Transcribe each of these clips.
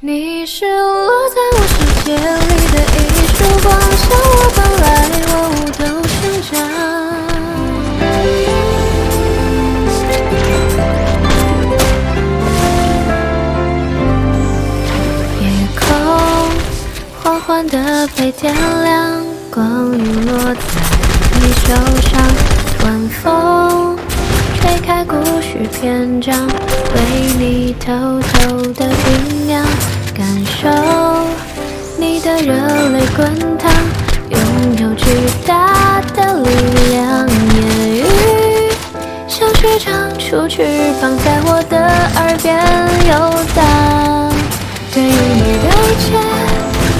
你是落在我世界里的一束光，向我奔来，万物都生长。夜空缓缓地被点亮，光晕落在你手上，晚风开故事篇章，为你偷偷地酝酿，感受你的热泪滚烫，拥有巨大的力量，言语像是长出翅膀，在我的耳边游荡。对于你的一切，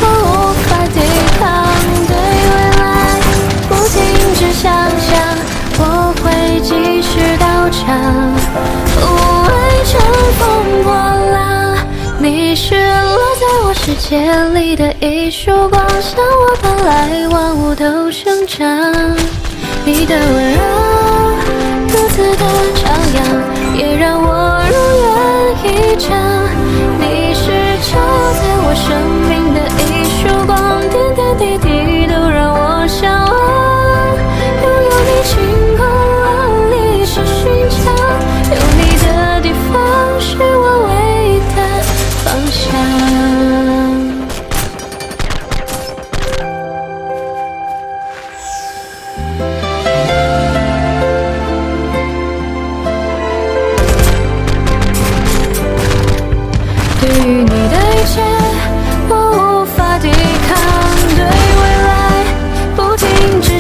我无法抵抗。对未来，不停止想象，我会及时到场，无畏乘风破浪。你是落在我世界里的一束光，向我奔来，万物都生长。你的温柔，如此的张扬，也让我如愿以偿。你是照耀在我生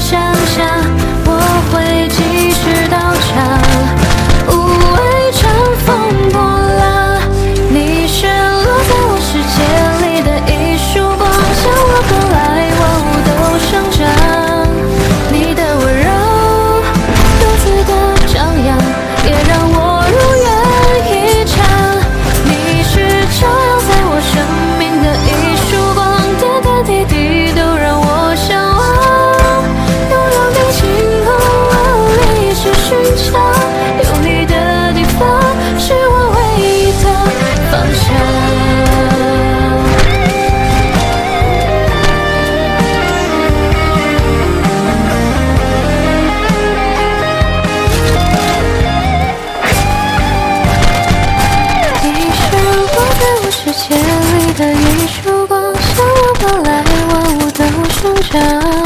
想象，着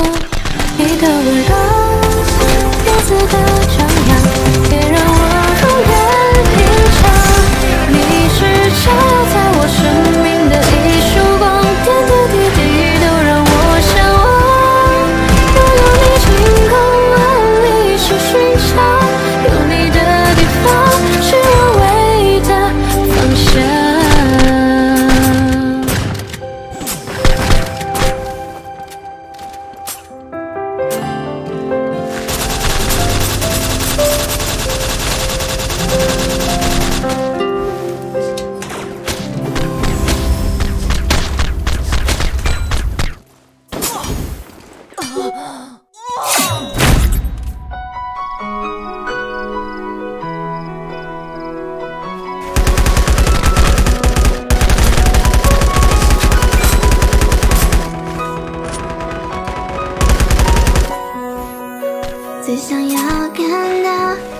想要看到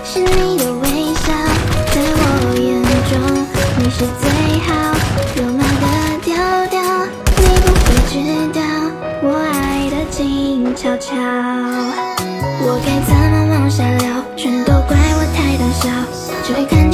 是你的微笑，在我眼中你是最好，肉麻的调调，你不会知道我爱的静悄悄。我该怎么往下聊？全都怪我太胆小，只会看